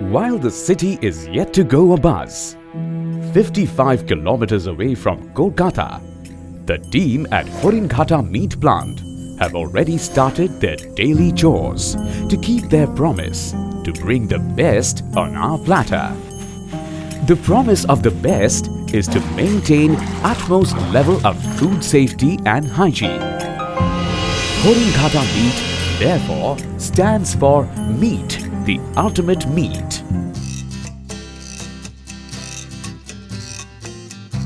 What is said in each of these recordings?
While the city is yet to go abuzz, 55 kilometers away from Kolkata, the team at Haringhata Meat Plant have already started their daily chores to keep their promise to bring the best on our platter. The promise of the best is to maintain utmost level of food safety and hygiene. Haringhata Meat therefore stands for meat, the ultimate meat.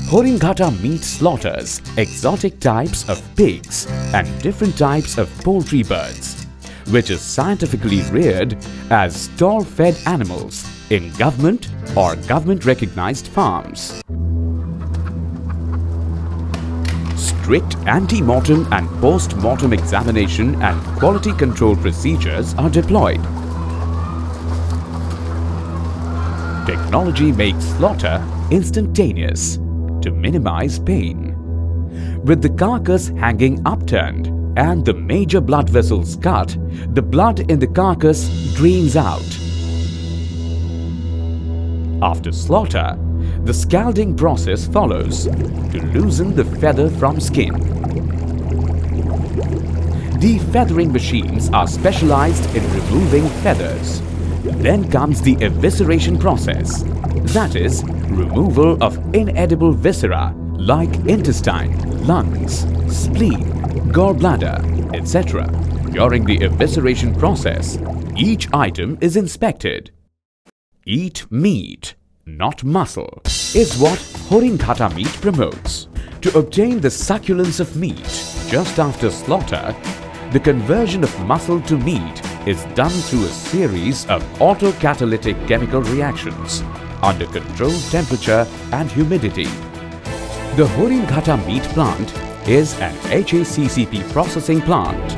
Haringhata Meat slaughters exotic types of pigs and different types of poultry birds, which is scientifically reared as stall-fed animals in government or government-recognized farms. Strict ante-mortem and post-mortem examination and quality control procedures are deployed. Technology makes slaughter instantaneous to minimize pain. With the carcass hanging upturned and the major blood vessels cut, the blood in the carcass drains out. After slaughter, the scalding process follows to loosen the feather from skin. Defeathering machines are specialized in removing feathers. Then comes the evisceration process, that is, removal of inedible viscera like intestine, lungs, spleen, gallbladder, etc. During the evisceration process, each item is inspected. Eat meat, not muscle, is what Haringhata meat promotes. To obtain the succulence of meat just after slaughter, the conversion of muscle to meat is done through a series of autocatalytic chemical reactions under controlled temperature and humidity. The Haringhata meat plant is an HACCP processing plant.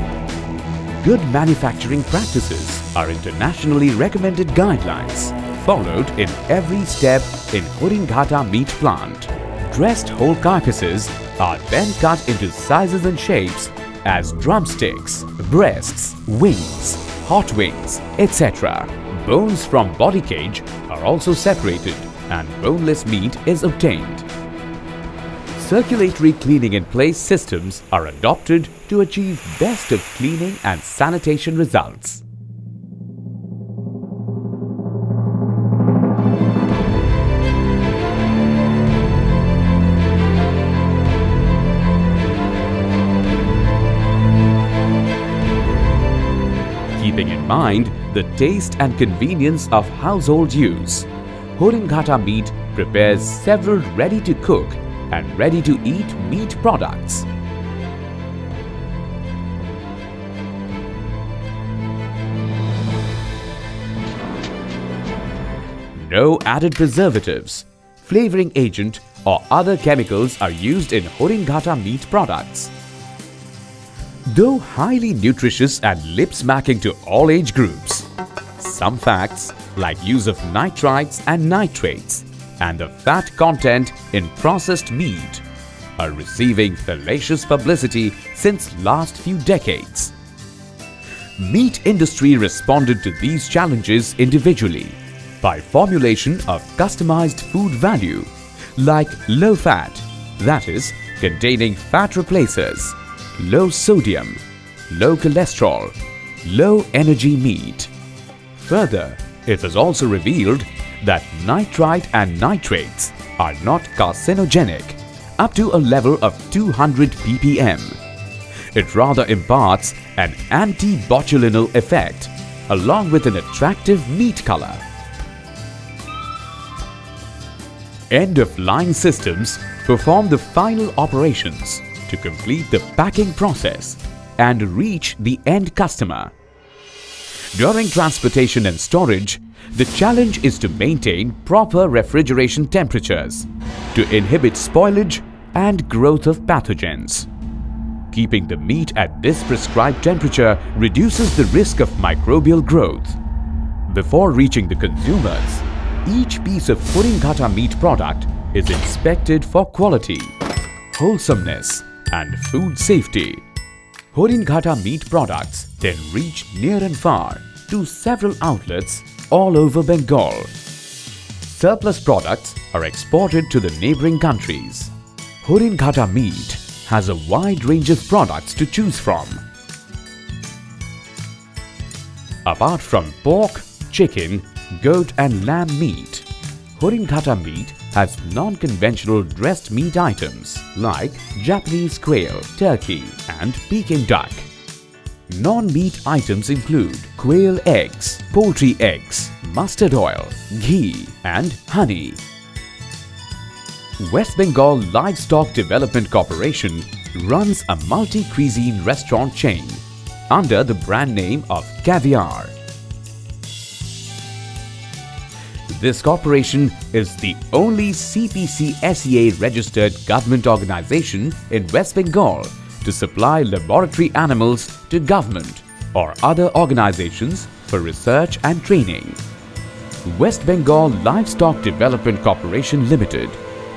Good manufacturing practices are internationally recommended guidelines followed in every step in Haringhata meat plant. Dressed whole carcasses are then cut into sizes and shapes as drumsticks, breasts, wings, hot wings, etc. Bones from body cage are also separated and boneless meat is obtained. Circulatory cleaning in place systems are adopted to achieve best of cleaning and sanitation results. Keeping in mind the taste and convenience of household use, Haringhata Meat prepares several ready-to-cook and ready-to-eat meat products. No added preservatives, flavoring agent or other chemicals are used in Haringhata meat products. Though highly nutritious and lip-smacking to all age groups, some facts like use of nitrites and nitrates and the fat content in processed meat are receiving fallacious publicity since last few decades. Meat industry responded to these challenges individually by formulation of customized food value like low fat, that is, containing fat replacers, low sodium, low cholesterol, low energy meat. Further, it was also revealed that nitrite and nitrates are not carcinogenic up to a level of 200 ppm. It rather imparts an anti-botulinal effect along with an attractive meat color. End-of-line systems perform the final operations to complete the packing process and reach the end customer. During transportation and storage, the challenge is to maintain proper refrigeration temperatures to inhibit spoilage and growth of pathogens. Keeping the meat at this prescribed temperature reduces the risk of microbial growth. Before reaching the consumers, each piece of Haringhata meat product is inspected for quality, wholesomeness and food safety. Haringhata meat products then reach near and far to several outlets all over Bengal. Surplus products are exported to the neighboring countries. Haringhata meat has a wide range of products to choose from. Apart from pork, chicken, goat and lamb meat, Haringhata meat has non-conventional dressed meat items like Japanese quail, turkey and Peking duck. Non-meat items include quail eggs, poultry eggs, mustard oil, ghee and honey. West Bengal Livestock Development Corporation runs a multi-cuisine restaurant chain under the brand name of Caviar. This corporation is the only CPC SEA registered government organization in West Bengal to supply laboratory animals to government or other organizations for research and training. West Bengal Livestock Development Corporation Limited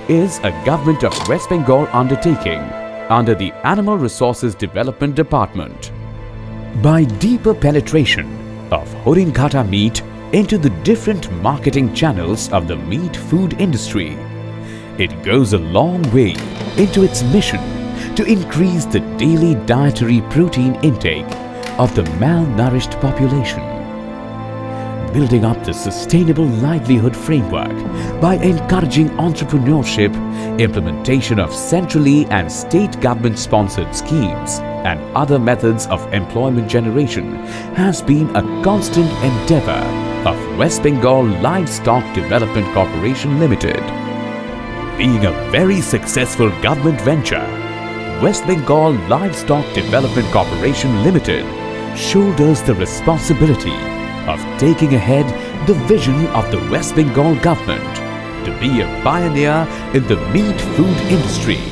is a Government of West Bengal undertaking under the Animal Resources Development Department. By deeper penetration of Haringhata meat into the different marketing channels of the meat food industry, it goes a long way into its mission to increase the daily dietary protein intake of the malnourished population. Building up the sustainable livelihood framework by encouraging entrepreneurship, implementation of centrally and state government sponsored schemes and other methods of employment generation has been a constant endeavor of West Bengal Livestock Development Corporation Limited. Being a very successful government venture, West Bengal Livestock Development Corporation Limited shoulders the responsibility of taking ahead the vision of the West Bengal government to be a pioneer in the meat food industry